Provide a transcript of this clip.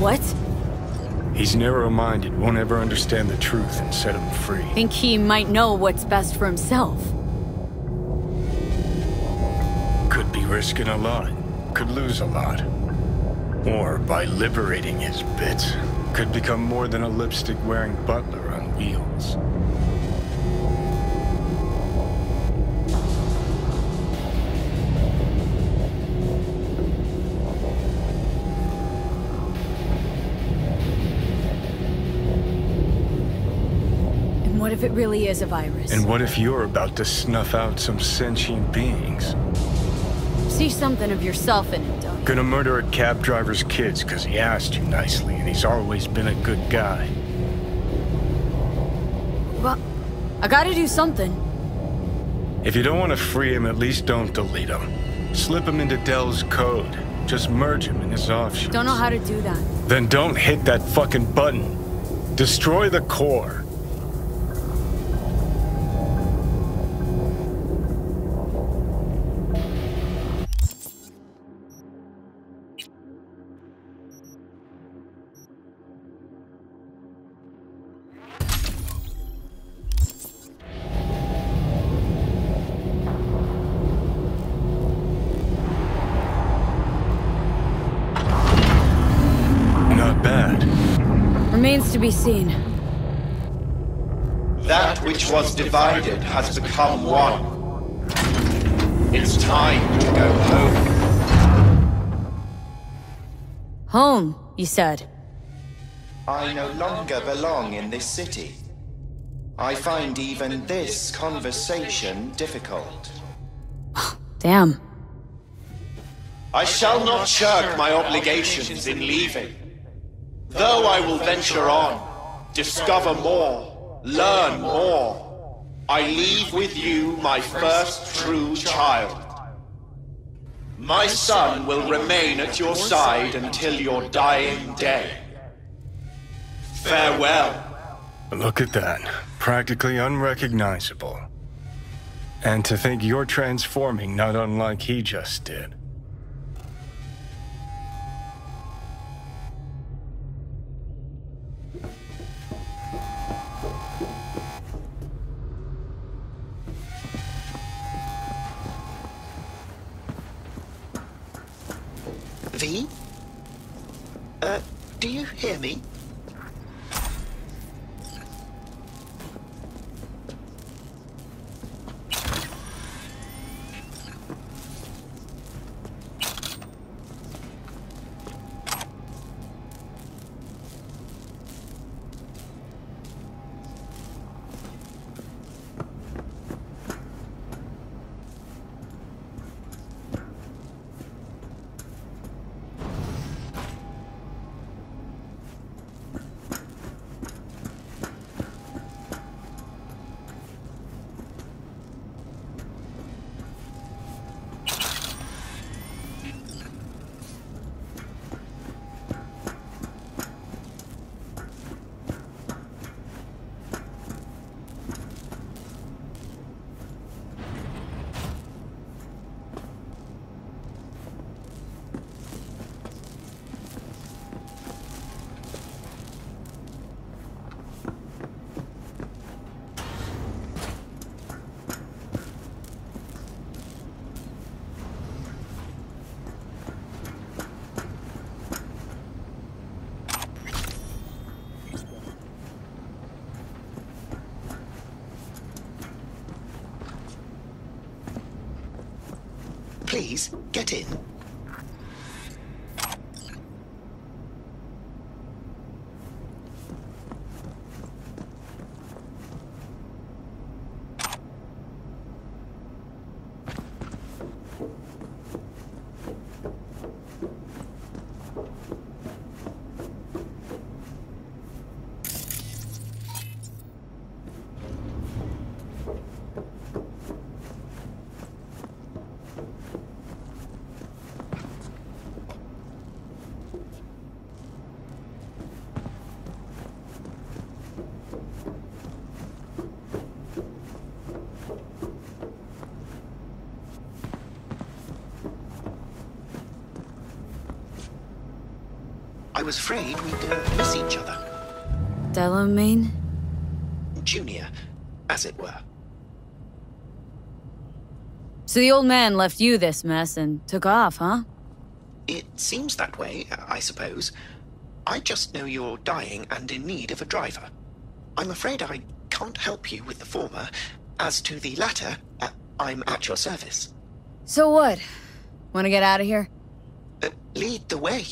What? He's narrow-minded, won't ever understand the truth and set him free. Think he might know what's best for himself. Could be risking a lot. Could lose a lot. Or by liberating his bits, could become more than a lipstick-wearing butler on wheels. If it really is a virus? And what if you're about to snuff out some sentient beings? See something of yourself in it, Doug. Gonna murder a cab driver's kids because he asked you nicely and he's always been a good guy. Well, I gotta do something. If you don't want to free him, at least don't delete him. Slip him into Dell's code. Just merge him in his offshoots. Don't know how to do that. Then don't hit that fucking button. Destroy the core. Remains to be seen. That which was divided has become one. It's time to go home. Home, you said. I no longer belong in this city. I find even this conversation difficult. Damn. I shall not shirk my obligations in leaving. Though I will venture on, discover more, learn more, I leave with you my first true child. My son will remain at your side until your dying day. Farewell. Look at that. Practically unrecognizable. And to think you're transforming not unlike he just did. V? Uh, do you hear me? Please, get in. Was afraid we'd uh, miss each other. Delamain? Junior, as it were. So the old man left you this mess and took off, huh? It seems that way, I suppose. I just know you're dying and in need of a driver. I'm afraid I can't help you with the former. As to the latter, uh, I'm at your service. So what? Want to get out of here? Uh, lead the way.